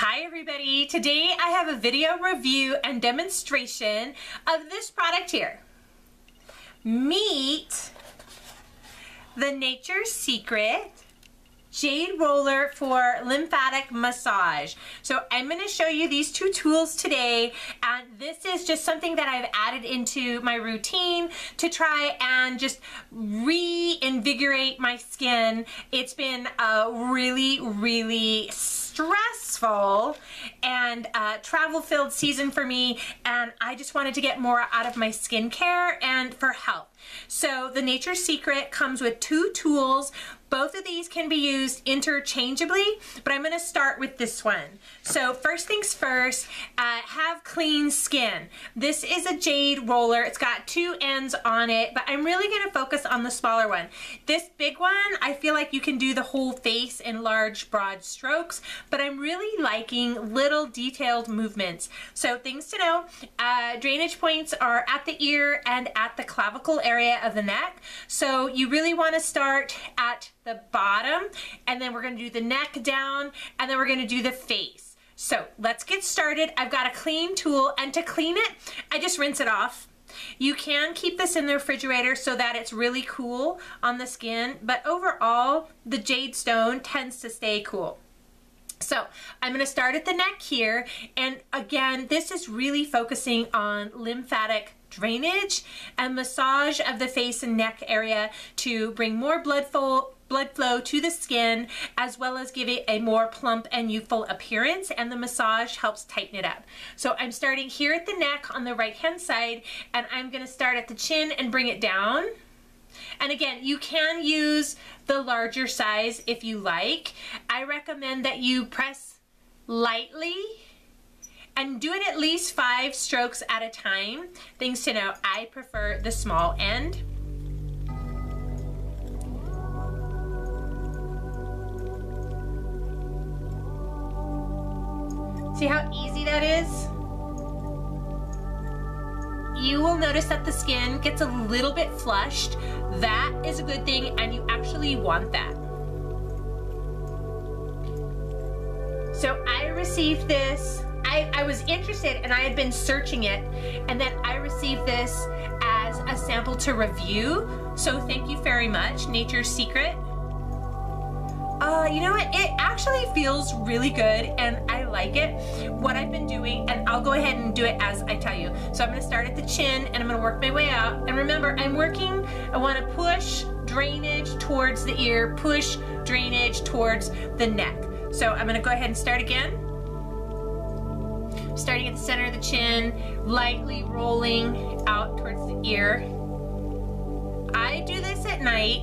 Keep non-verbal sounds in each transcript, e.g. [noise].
Hi everybody! Today I have a video review and demonstration of this product here. Meet the Nature Secret Jade Roller for Lymphatic Massage. So I'm going to show you these two tools today and this is just something that I've added into my routine to try and just reinvigorate my skin. It's been a really, really stressful and uh, travel filled season for me and I just wanted to get more out of my skincare and for health. So the Nature Secret comes with two tools. Both of these can be used interchangeably, but I'm gonna start with this one. So first things first, uh, have clean skin. This is a jade roller. It's got two ends on it, but I'm really gonna focus on the smaller one. This big one, I feel like you can do the whole face in large, broad strokes, but I'm really liking little detailed movements. So things to know, uh, drainage points are at the ear and at the clavicle area of the neck. So you really wanna start at the bottom and then we're gonna do the neck down and then we're gonna do the face. So let's get started. I've got a clean tool and to clean it, I just rinse it off. You can keep this in the refrigerator so that it's really cool on the skin, but overall, the jade stone tends to stay cool. So I'm going to start at the neck here. And again, this is really focusing on lymphatic drainage and massage of the face and neck area to bring more blood flow blood flow to the skin as well as give it a more plump and youthful appearance and the massage helps tighten it up. So I'm starting here at the neck on the right hand side and I'm going to start at the chin and bring it down. And again, you can use the larger size if you like. I recommend that you press lightly and do it at least five strokes at a time. Things to know, I prefer the small end. See how easy that is? You will notice that the skin gets a little bit flushed. That is a good thing and you actually want that. So I received this, I, I was interested and I had been searching it and then I received this as a sample to review. So thank you very much, Nature's Secret. Uh, you know what? It actually feels really good and I like it. What I've been doing, and I'll go ahead and do it as I tell you. So I'm gonna start at the chin and I'm gonna work my way out. And remember, I'm working, I wanna push drainage towards the ear, push drainage towards the neck. So I'm gonna go ahead and start again. Starting at the center of the chin, lightly rolling out towards the ear. I do this at night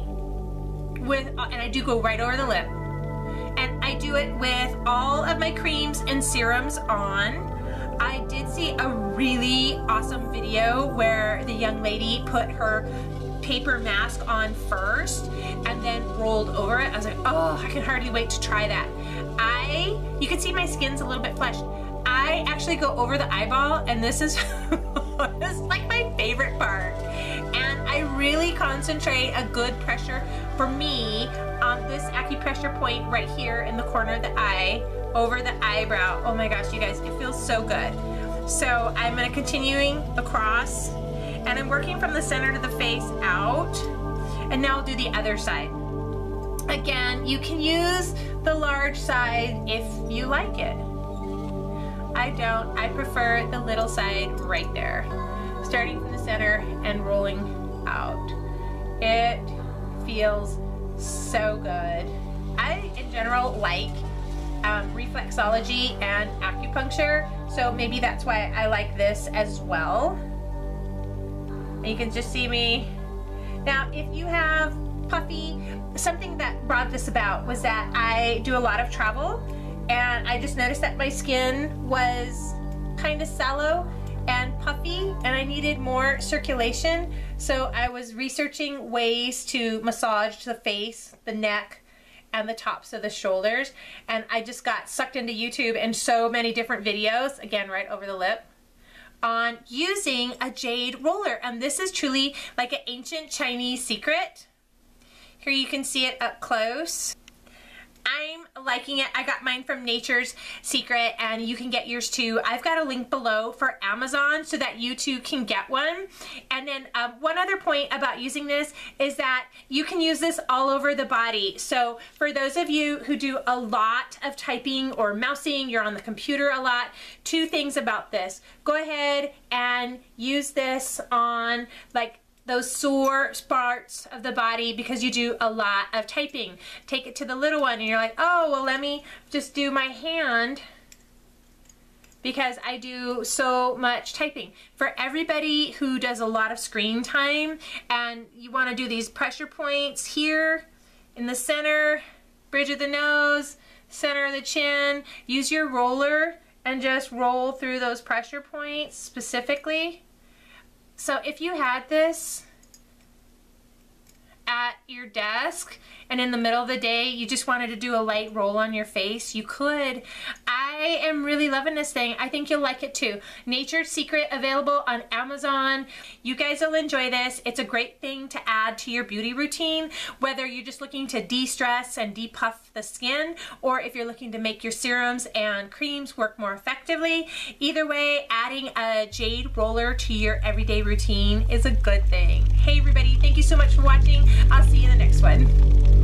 with, uh, and I do go right over the lip. And I do it with all of my creams and serums on. I did see a really awesome video where the young lady put her paper mask on first and then rolled over it. I was like, oh, I can hardly wait to try that. I, you can see my skin's a little bit flushed. I actually go over the eyeball and this is, [laughs] this is like my favorite part. And I really concentrate a good pressure for me on this acupressure point right here in the corner of the eye over the eyebrow. Oh my gosh, you guys, it feels so good. So I'm gonna continuing across and I'm working from the center to the face out and now I'll do the other side. Again, you can use the large side if you like it. I don't, I prefer the little side right there. Starting from the center and rolling out. It feels so good. I, in general, like um, reflexology and acupuncture, so maybe that's why I like this as well. And you can just see me. Now, if you have puffy, something that brought this about was that I do a lot of travel and I just noticed that my skin was kind of sallow and puffy and I needed more circulation. So I was researching ways to massage the face, the neck, and the tops of the shoulders. And I just got sucked into YouTube and so many different videos, again, right over the lip, on using a jade roller. And this is truly like an ancient Chinese secret. Here you can see it up close. I'm liking it. I got mine from Nature's Secret and you can get yours too. I've got a link below for Amazon so that you too can get one. And then um, one other point about using this is that you can use this all over the body. So for those of you who do a lot of typing or mousing, you're on the computer a lot, two things about this. Go ahead and use this on like those sore parts of the body because you do a lot of typing. Take it to the little one and you're like, oh, well, let me just do my hand because I do so much typing. For everybody who does a lot of screen time and you want to do these pressure points here in the center, bridge of the nose, center of the chin, use your roller and just roll through those pressure points specifically. So if you had this at your desk and in the middle of the day you just wanted to do a light roll on your face, you could. I am really loving this thing. I think you'll like it too. Nature's Secret available on Amazon. You guys will enjoy this. It's a great thing to add to your beauty routine, whether you're just looking to de-stress and depuff the skin, or if you're looking to make your serums and creams work more effectively. Either way, adding a jade roller to your everyday routine is a good thing. Hey everybody, thank you so much for watching. I'll see you in the next one.